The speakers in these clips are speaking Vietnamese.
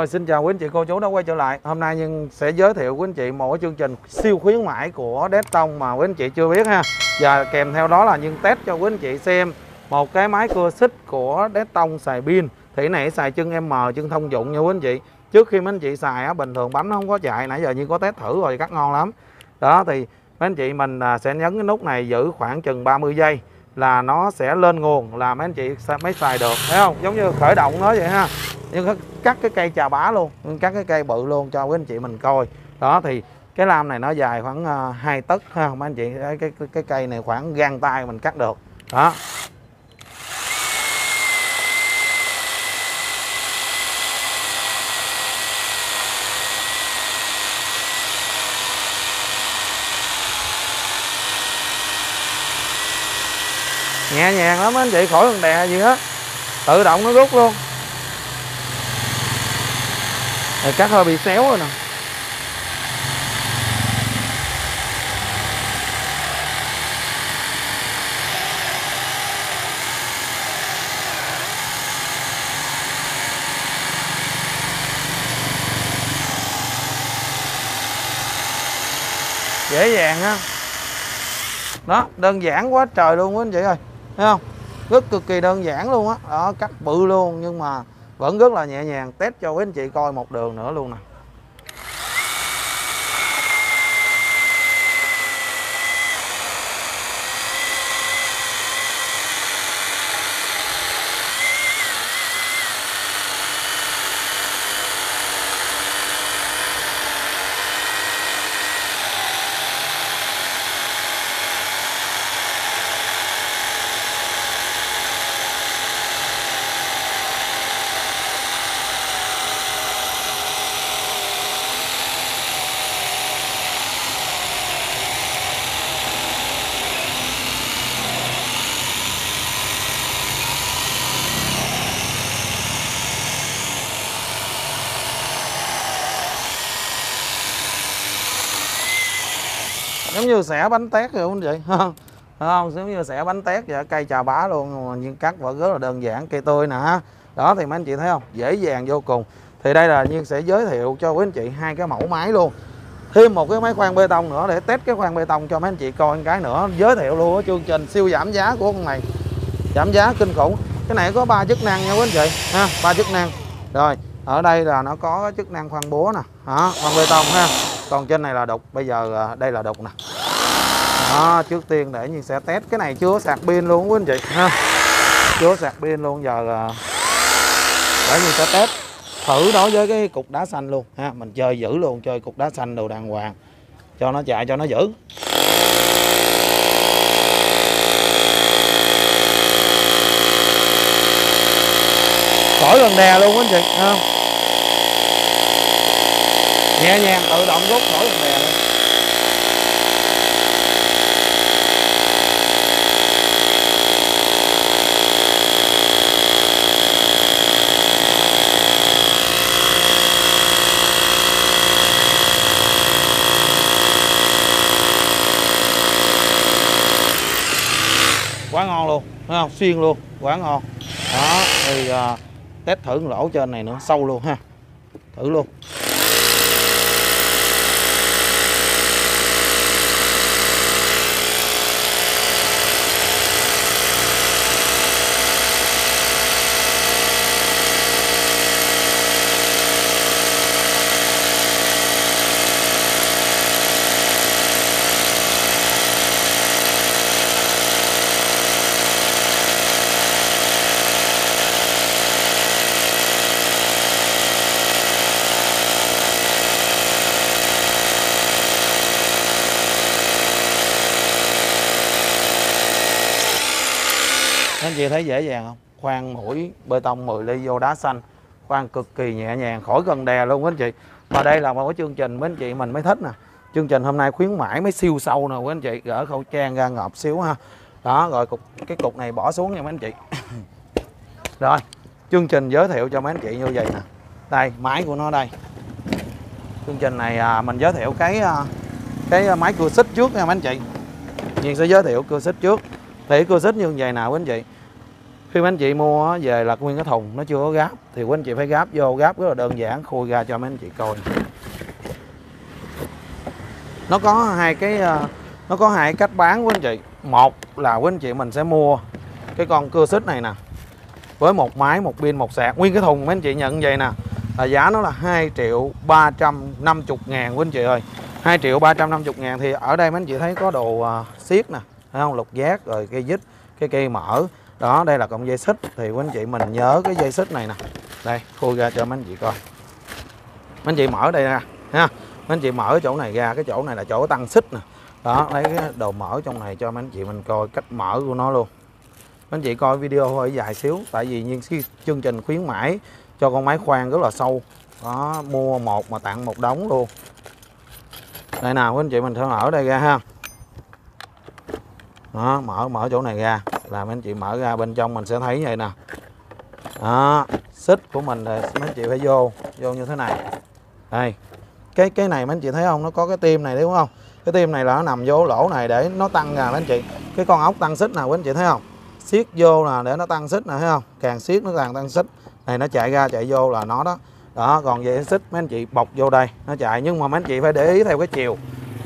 Rồi xin chào quý anh chị cô chú đã quay trở lại. Hôm nay nhưng sẽ giới thiệu quý anh chị một cái chương trình siêu khuyến mãi của Deston mà quý anh chị chưa biết ha. Và kèm theo đó là nhưng test cho quý anh chị xem một cái máy cưa xích của Deston xài pin. Thì này xài chân M, chân thông dụng nha quý anh chị. Trước khi mấy anh chị xài á, bình thường bấm nó không có chạy Nãy giờ nhưng có test thử rồi cắt ngon lắm. Đó thì mấy anh chị mình à, sẽ nhấn cái nút này giữ khoảng chừng 30 giây là nó sẽ lên nguồn là mấy anh chị sẽ mới xài được. Thấy không? Giống như khởi động nó vậy ha cắt cái cây trà bá luôn cắt cái cây bự luôn cho quý anh chị mình coi. Đó thì cái lam này nó dài khoảng à, 2 tấc ha mấy anh chị cái, cái cái cây này khoảng gan tay mình cắt được. Đó. Nhẹ nhàng lắm anh chị khỏi cần đè gì hết. Tự động nó rút luôn. Ờ, rồi cắt hơi bị xéo rồi nè. Dễ dàng ha đó, đơn giản quá trời luôn quý anh chị ơi. Thấy không? Rất cực kỳ đơn giản luôn á. Đó. đó, cắt bự luôn, nhưng mà vẫn rất là nhẹ nhàng, test cho quý anh chị coi một đường nữa luôn nè. Như xẻ bánh tét rồi không chị không không giống như xẻ bánh tét vậy, cây trà bá luôn, nhưng cắt vỏ rất là đơn giản, cây tươi nè, ha. Đó, thì mấy anh chị thấy không? Dễ dàng vô cùng. Thì đây là nhiên sẽ giới thiệu cho quý anh chị hai cái mẫu máy luôn. Thêm một cái máy khoan bê tông nữa để test cái khoan bê tông cho mấy anh chị coi một cái nữa. Giới thiệu luôn cái chương trình siêu giảm giá của con này. Giảm giá kinh khủng. Cái này có ba chức năng nha quý anh chị, ha, ba chức năng. Rồi, ở đây là nó có chức năng khoan búa nè hả khoan bê tông ha. Còn trên này là đục, bây giờ à, đây là đục nè đó, trước tiên để như sẽ test cái này chưa sạc pin luôn, quý anh chị. Ha. Chưa sạc pin luôn, giờ là để như sẽ test. Thử đối với cái cục đá xanh luôn. Ha, mình chơi giữ luôn, chơi cục đá xanh đồ đàng hoàng. Cho nó chạy, cho nó giữ. Khỏi gần đè luôn anh chị. Ha. Nhẹ nhàng, tự động rút khỏi gần đè luôn quá ngon luôn thấy không? Xuyên luôn quá ngon. Đó thì uh, test thử lỗ trên này nữa sâu luôn ha. Thử luôn. Như thấy dễ dàng không? Khoan mũi bê tông 10 ly vô đá xanh. Khoan cực kỳ nhẹ nhàng khỏi cần đè luôn anh chị. Và đây là một cái chương trình mấy anh chị mình mới thích nè. Chương trình hôm nay khuyến mãi mới siêu sâu nè quý anh chị. Gỡ khẩu trang ra ngọt xíu ha. Đó rồi cục cái cục này bỏ xuống nha mấy anh chị. Rồi chương trình giới thiệu cho mấy anh chị như vậy nè. Đây máy của nó đây. Chương trình này à, mình giới thiệu cái à, cái máy cưa xích trước nha mấy anh chị. Nhiên sẽ giới thiệu cưa xích trước. Thì cưa xích như vậy nào quý anh chị khi mấy anh chị mua về là nguyên cái thùng nó chưa có gáp. Thì quý anh chị phải gáp vô gáp rất là đơn giản khui ra cho mấy anh chị coi. Nó có hai cái ờ, nó có hai cách bán quý anh chị. Một là quý anh chị mình sẽ mua cái con cưa xích này nè với một máy một pin một sạc. Nguyên cái thùng mấy anh chị nhận vậy nè là giá nó là 2 triệu 350 ngàn quý anh chị ơi. 2 triệu 350 ngàn thì ở đây mấy anh chị thấy có đồ ờ, uh, xiết nè thấy không? Lục giác rồi cây dít cái cây mở đó, đây là cọng dây xích. Thì quý anh chị mình nhớ cái dây xích này nè. Đây, khui ra cho mấy anh chị coi. Mấy anh chị mở đây ra ha. Mấy anh chị mở chỗ này ra, cái chỗ này là chỗ tăng xích nè. Đó, lấy cái đồ mở trong này cho mấy anh chị mình coi cách mở của nó luôn. Mấy anh chị coi video hơi dài xíu, tại vì những cái chương trình khuyến mãi cho con máy khoan rất là sâu. Đó, mua một mà tặng một đống luôn. Đây nào quý anh chị mình sẽ mở đây ra ha. Đó, mở mở chỗ này ra là mấy anh chị mở ra, bên trong mình sẽ thấy như vậy nè. Đó, xích của mình là mấy anh chị phải vô vô như thế này. Đây. Cái cái này mấy anh chị thấy không? Nó có cái tim này đúng không? Cái tim này là nó nằm vô lỗ này để nó tăng ra, mấy anh chị. Cái con ốc tăng xích nào quý anh chị thấy không? Siết vô là để nó tăng xích nè, thấy không? Càng siết nó càng tăng xích. Này, nó chạy ra, chạy vô là nó đó. Đó, còn về xích mấy anh chị bọc vô đây, nó chạy. Nhưng mà mấy anh chị phải để ý theo cái chiều.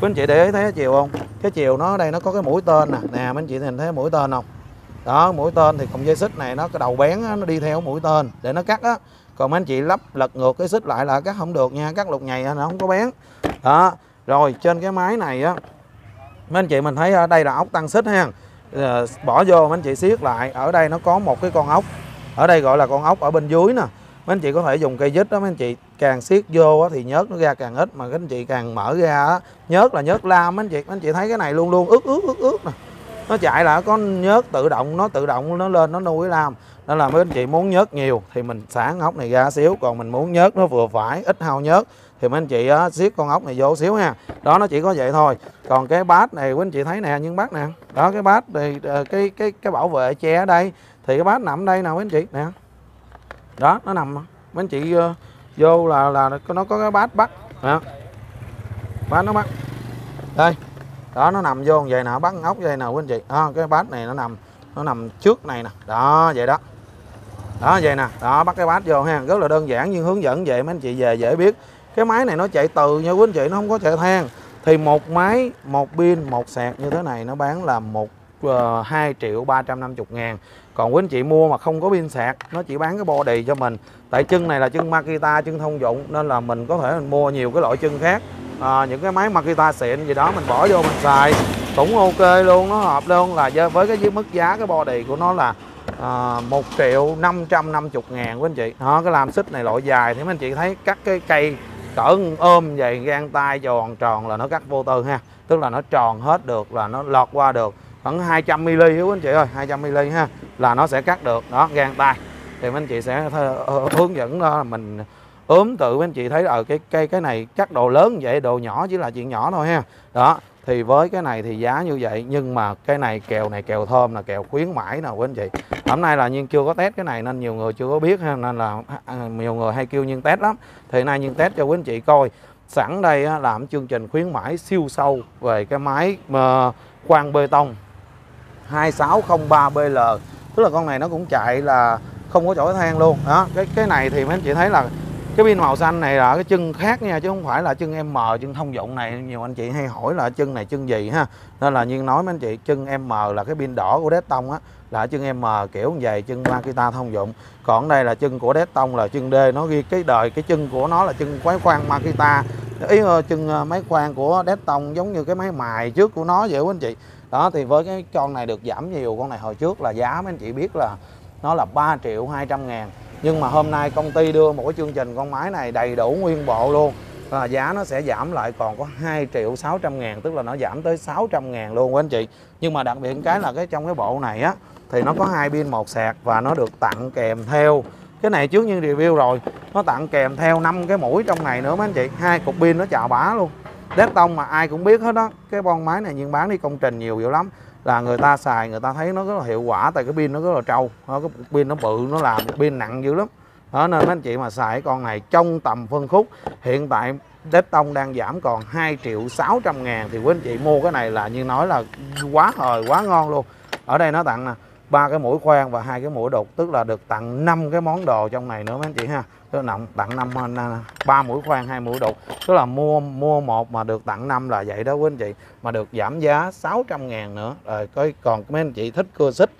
Quý anh chị để ý thấy cái chiều không? Cái chiều nó ở đây nó có cái mũi tên nè. Nè, mấy anh chị nhìn thấy mũi tên không? Đó mũi tên thì cọng dây xích này nó cái đầu bén á, nó đi theo mũi tên. Để nó cắt á còn mấy anh chị lắp lật ngược cái xích lại là cắt không được nha cắt lục nhầy nó không có bén. Đó rồi trên cái máy này á mấy anh chị mình thấy ở đây là ốc tăng xích ha. Ờ, bỏ vô mấy anh chị siết lại ở đây nó có một cái con ốc. Ở đây gọi là con ốc ở bên dưới nè. Mấy anh chị có thể dùng cây dít đó mấy anh chị càng siết vô thì nhớt nó ra càng ít mà các anh chị càng mở ra á nhớt là nhớt lam mấy anh chị mấy anh chị thấy cái này luôn luôn ướt ướt ướt ướt nè nó chạy là có nhớt tự động nó tự động nó lên nó nuôi làm. Nên là mấy anh chị muốn nhớt nhiều thì mình xả ốc này ra xíu còn mình muốn nhớt nó vừa phải ít hao nhớt thì mấy anh chị á, siết con ốc này vô xíu ha. Đó nó chỉ có vậy thôi. Còn cái bát này quý anh chị thấy nè nhưng bát nè. Đó cái bát thì ờ, cái cái cái bảo vệ che ở đây thì cái bát nằm đây nào quý anh chị. Nè. Đó nó nằm mấy anh chị uh, vô là là nó có cái bát bắt. Nè bát nó bắt. Đây đó nó nằm vô vậy nè bắt ốc vậy nè quý anh chị. À, cái bát này nó nằm nó nằm trước này nè. Đó vậy đó. Đó vậy nè. Đó bắt cái bát vô ha. Rất là đơn giản nhưng hướng dẫn vậy mấy anh chị về dễ biết. Cái máy này nó chạy từ nha quý anh chị nó không có chạy than thì một máy một pin một sạc như thế này nó bán là một ờ, uh, 2 triệu 350 ngàn. Còn quý anh chị mua mà không có pin sạc nó chỉ bán cái body cho mình. Tại chân này là chân Makita chân thông dụng nên là mình có thể mình mua nhiều cái loại chân khác à, những cái máy Makita xịn gì đó mình bỏ vô mình xài. Cũng ok luôn nó hợp luôn. Là với cái mức giá cái body của nó là à, 1 triệu 550 ngàn quý anh chị. Đó cái làm xích này loại dài thì mấy anh chị thấy cắt cái cây cỡ ôm vậy gan tay tròn tròn là nó cắt vô tư ha. Tức là nó tròn hết được là nó lọt qua được khoảng 200 ml quý anh chị ơi 200 ml ha là nó sẽ cắt được. Đó gan tay thì mấy anh chị sẽ ờ, hướng dẫn đó mình ốm tự mấy anh chị thấy ở ờ, cái cây cái này chắc đồ lớn vậy, đồ nhỏ chỉ là chuyện nhỏ thôi ha. Đó, thì với cái này thì giá như vậy, nhưng mà cái này kèo này kèo thơm là kèo khuyến mãi nào quý anh chị. Hôm nay là nhưng chưa có test cái này nên nhiều người chưa có biết ha, nên là à, à, nhiều người hay kêu nhưng test lắm. Thì nay nhưng test cho quý anh chị coi. Sẵn đây làm chương trình khuyến mãi siêu sâu về cái máy ờ, khoan bê tông 2603BL tức là con này nó cũng chạy là không có chổi than luôn. Đó, cái cái này thì mấy anh chị thấy là cái pin màu xanh này là cái chân khác nha, chứ không phải là chân M, chân thông dụng này. Nhiều anh chị hay hỏi là chân này chân gì ha? Nên là nhiên nói mấy anh chị, chân M là cái pin đỏ của Deston á, là chân M kiểu như vậy, chân Makita thông dụng. Còn đây là chân của Deston là chân D, nó ghi cái đời, cái chân của nó là chân quái khoan Makita. Ý chân ờ, máy khoan của Deston giống như cái máy mài trước của nó vậy quý anh chị. Đó, thì với cái con này được giảm nhiều, con này hồi trước là giá mấy anh chị biết là nó là 3 triệu 200 ngàn nhưng mà hôm nay công ty đưa một cái chương trình con máy này đầy đủ nguyên bộ luôn. Là giá nó sẽ giảm lại còn có 2 triệu 600 ngàn, tức là nó giảm tới 600 ngàn luôn anh chị. Nhưng mà đặc biệt cái là cái trong cái bộ này á, thì nó có hai pin một sạc và nó được tặng kèm theo. Cái này trước như review rồi, nó tặng kèm theo năm cái mũi trong này nữa mấy anh chị. Hai cục pin nó chào bá luôn. Đét tông mà ai cũng biết hết đó. Cái bon máy này nhưng bán đi công trình nhiều dữ lắm là người ta xài người ta thấy nó rất là hiệu quả tại cái pin nó rất là trâu đó, cái pin nó bự nó làm pin nặng dữ lắm. Đó nên mấy anh chị mà xài con này trong tầm phân khúc hiện tại đếp tông đang giảm còn 2 triệu 600 ngàn thì quý anh chị mua cái này là như nói là quá hời quá ngon luôn. Ở đây nó tặng nè ba cái mũi khoan và hai cái mũi đục tức là được tặng 5 cái món đồ trong này nữa mấy anh chị ha tức là tặng năm à, ba mũi khoan, hai mũi đục. Tức là mua mua một mà được tặng năm là vậy đó, quý anh chị. Mà được giảm giá 600 ngàn nữa. Rồi coi còn mấy anh chị thích cưa xích.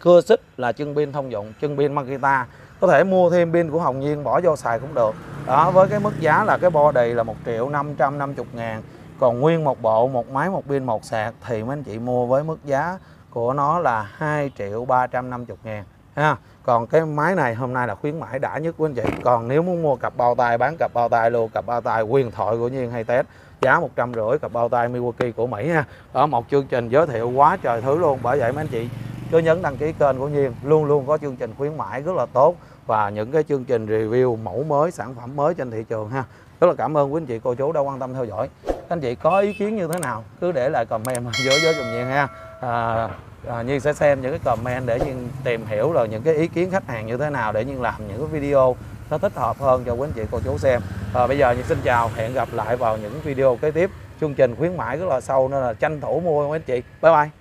Cưa xích là chân pin thông dụng, chân pin Makita. Có thể mua thêm pin của Hồng Nhiên, bỏ vô xài cũng được. Đó, với cái mức giá là cái body là 1 triệu 550 ngàn. Còn nguyên một bộ, một máy, một pin, một sạc thì mấy anh chị mua với mức giá của nó là 2 triệu 350 ngàn ha còn cái máy này hôm nay là khuyến mãi đã nhất của anh chị. Còn nếu muốn mua cặp bao tay bán cặp bao tay luôn cặp bao tay quyền thoại của Nhiên hay test giá một trăm rưỡi cặp bao tay Milwaukee của Mỹ ha. Ở một chương trình giới thiệu quá trời thứ luôn. Bởi vậy mấy anh chị cứ nhấn đăng ký kênh của Nhiên luôn luôn có chương trình khuyến mãi rất là tốt và những cái chương trình review mẫu mới sản phẩm mới trên thị trường ha. Rất là cảm ơn quý anh chị cô chú đã quan tâm theo dõi. Các anh chị có ý kiến như thế nào cứ để lại comment dưới dưới dùm Nhiên ha. À, à, Nhiên sẽ xem những cái comment để Nhiên tìm hiểu rồi những cái ý kiến khách hàng như thế nào để Nhiên làm những cái video nó thích hợp hơn cho quý anh chị cô chú xem. À, bây giờ Nhiên xin chào hẹn gặp lại vào những video kế tiếp. Chương trình khuyến mãi rất là sâu nên là tranh thủ mua quý anh chị. Bye bye.